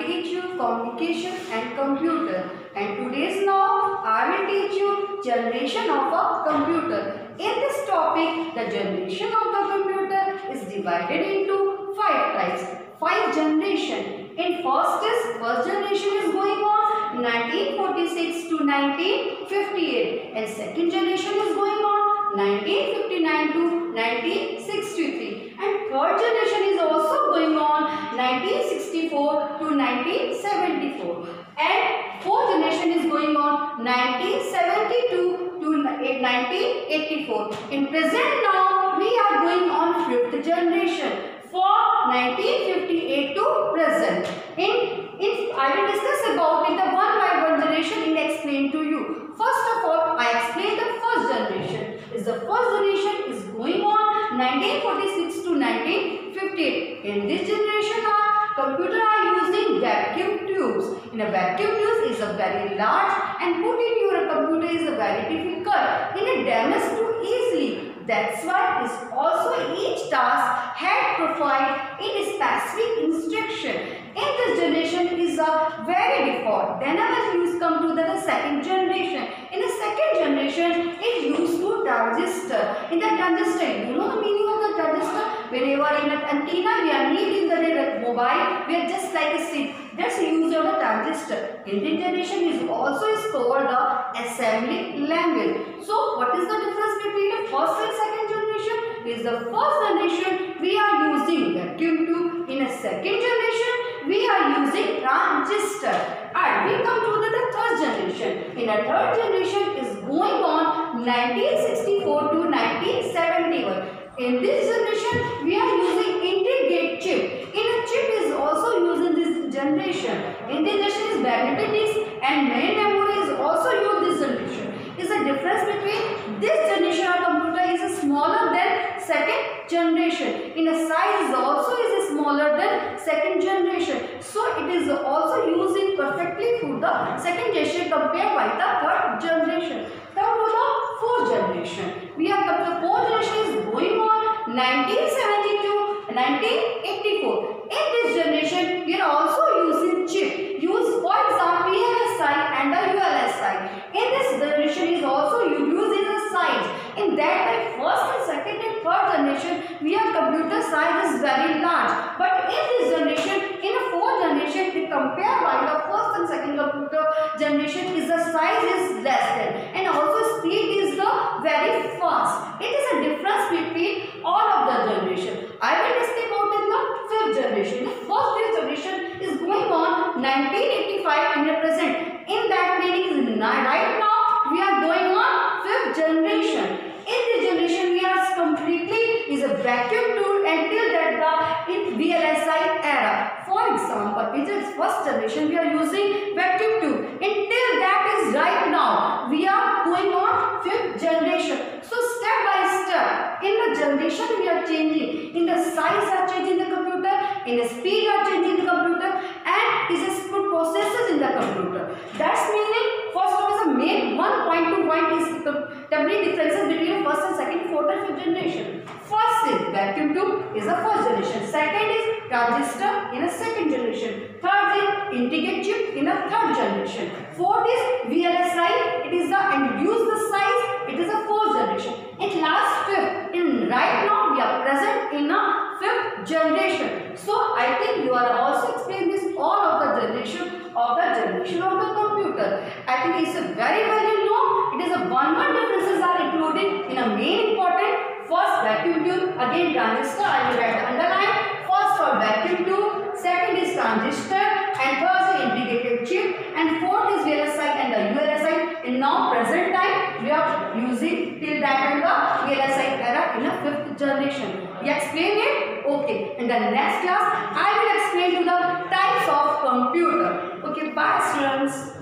you communication and computer. And today's now I will teach you generation of a computer. In this topic, the generation of the computer is divided into five types. Five generation. In first is first generation is going on 1946 to 1958 and second generation is going on 1959 to 1963 and third generation is also going on 1964 to 1974 and fourth generation is going on 1972 to 1984 in present now we are going on fifth generation for 1958 to present. In in i will discuss about it the one by one generation in explain to you. First of all i explain the first generation. Is the first generation is going on 1946 to 1958 in this generation computer are using vacuum tubes in a vacuum tube is a very large and put in your computer is a very difficult in a damage too easily that's why is also each task had profile in specific instruction. In this generation is a very default. Then our use come to the, second generation. In the second generation it used to transistor. In the transistor, you know the transistor? Whenever in an antenna we are need in the mobile, we are just like a stick. The use of the transistor. In this generation is also is called the assembly language. So what is the difference between the first and second generation? Is the first generation we are using vacuum tube. In a second generation we are using transistor. And we come to the, the third generation. In a third generation is going on 1964 to 1971. In this generation we are using integrate chip. In a chip is also used in this generation. In this generation is magnetic disk and main memory is also used this generation. Is the difference between this generation of computer is smaller than second generation. In a size also is smaller than second generation. So it is also using perfectly for the second generation compared 1972 1984. In this generation, we are also using chip. Use for example VLSI and the ULSI. In this generation is also used in the size. In that time, first and second and third generation, we have computer size is very large. But in this generation, in a fourth generation, we compare example, in first generation we are using vacuum tube. Until that is right now we are going on fifth generation. So step by step in the generation we are changing. In the size are changing the computer, in the speed are changing the computer and is a put processes in the computer. That's meaning first of all the main one point to point is the doubling differences between first and second, fourth and fifth generation. First is vacuum tube is the first is transistor in a second generation. Third is integrated chip in a third generation. Fourth is VLSI. It is the introduce the size. It is a fourth generation. And last fifth. In right now we are present in a fifth generation. So I think you are also explaining this all of the generation of the generation of the computer. I think it's a very well known. It is a one one differences are included in a main important First vacuum tube, again transistor, I will write the underline. First for vacuum tube, second is transistor, and third is integrated chip, and fourth is VLSI and the ULSI. In now present time, we are using till that time the VLSI era in the fifth generation. We explain it? Okay. In the next class, I will explain to the types of computer. Okay, bye students.